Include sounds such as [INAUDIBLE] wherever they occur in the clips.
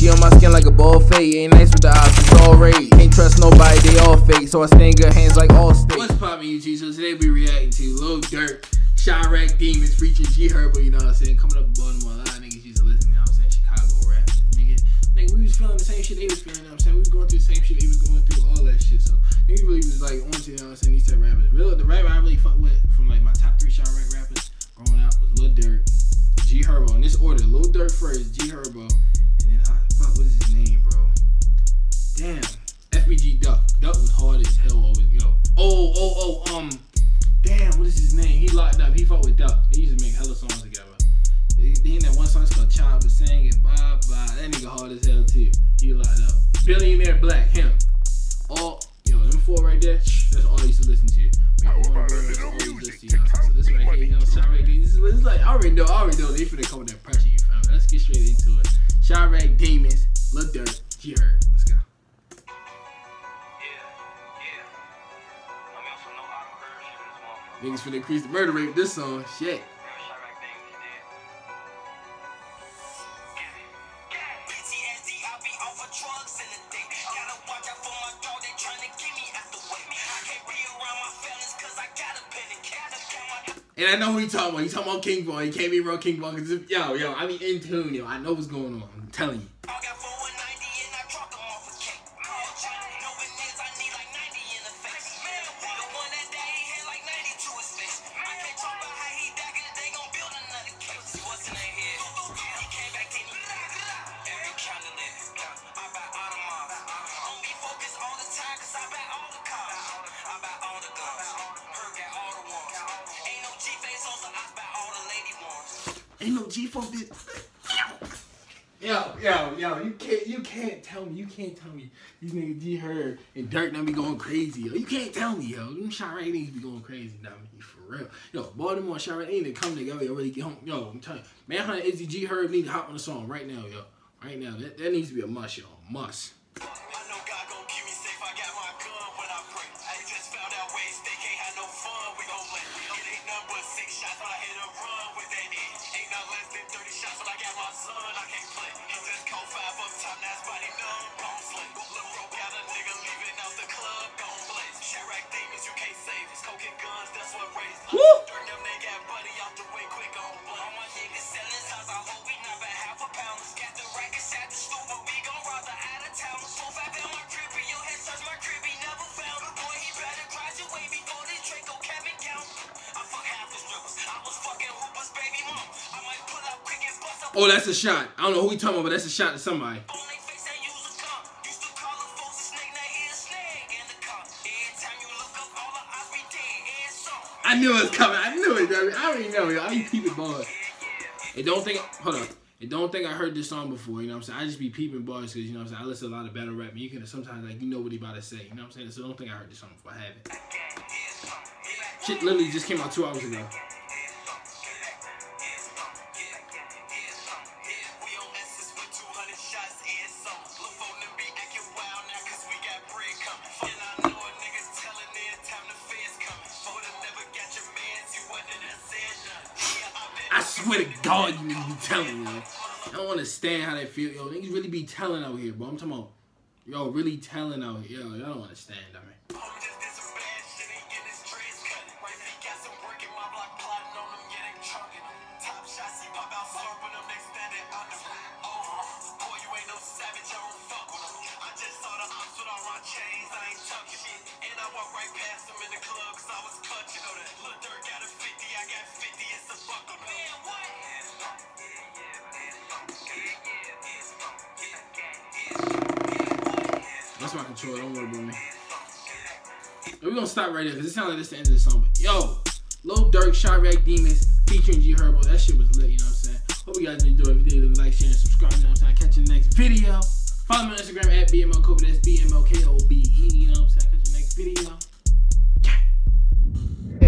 She on my skin like a ball fade. Ain't nice with the eyes, it's all raid. Can't trust nobody, they all fake. So I stay in good hands like Allstate. What's poppin' YouTube? So today we reacting to Lil Durk, Chiraq Demons featuring G Herbo, you know what I'm saying? Coming up in Baltimore, a lot of niggas used to listen, you know what I'm saying? Chicago rappers. Nigga, nigga, we was feeling the same shit they was feeling, you know what I'm saying? We was going through the same shit they was going through, all that shit. So niggas really was like on to, you know what I'm saying? These type rappers. Really, the rapper I really fuck with from like my top three Chiraq rappers growing up was Lil Durk, G Herbo. In this order, Lil Durk first, G Herbo, and I fuck what is his name, bro? Damn. FBG Duck. Duck was hard as hell always, yo. Oh, oh, oh, um, damn, what is his name? He locked up. He fought with Duck. They used to make hella songs together. They in that one song it's called Child was singing bye bye. That nigga hard as hell too. He locked up. Billionaire Black, him. All yo, them four right there, [SNIFFS] that's all I used to listen to. But, them, all used to listen to, know, So this right here, you know, Chiraq, this is, this is like I already know, I already know they finna come with that pressure, you feel me? Let's get straight into it. Chiraq Demons, Lil Durk, G Herb. Let's go. Niggas finna increase the murder rate with this song. Shit. And I know who he talking about. He talking about King Von. He can't be real King Von yo, yo, I mean in tune, yo. I know what's going on. I'm telling you. Ain't no G Funk bitch. Yo, yo, yo, you can't, you can't tell me, you can't tell me these niggas G Herb and Durk not be going crazy, yo. You can't tell me, yo. Them Chiraq niggas be going crazy, now, me for real. Yo, Baltimore Chiraq ain't to come together already get home. Yo, I'm telling you, Manhunt Izzy G Herb need to hop on the song right now, yo. Right now, that, that needs to be a must, yo. Must. Woo! Oh, that's a shot. I don't know who we talking about, but that's a shot to somebody. I knew it was coming. I knew it. baby. I already know. Yo. I be peeping bars. And don't think. Hold on. And don't think I heard this song before. You know what I'm saying? I just be peeping bars because you know what I'm saying. I listen to a lot of battle rap, and you can sometimes like you know what he about to say. You know what I'm saying? So don't think I heard this song before. I haven't. Shit literally just came out two hours ago. I swear to God, you niggas be telling, yo. I don't understand how they feel, yo. Niggas really be telling out here, bro. I'm talking about, yo, really telling out here. Yo, y'all don't understand, I mean. That's my controller. Don't worry about me. We're gonna stop right there because it sounds like this the end of the song. But yo, Lil Durk, Chiraq Demons featuring G Herbo. That shit was lit, you know what I'm saying? Hope you guys enjoyed. If you did, like, share, and subscribe. You know what I'm saying? Catch you in the next video. Follow me on Instagram at BMLKobe. That's B-M-L-K-O-B-E. You know what I'm saying? Catch you next video.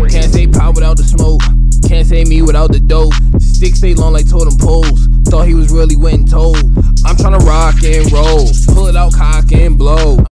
Can't say pop without the smoke. Can't say me without the dope. Sticks stay long like totem poles. Thought he was really and told. I'm tryna rock and roll. Pull it out, cock and blow.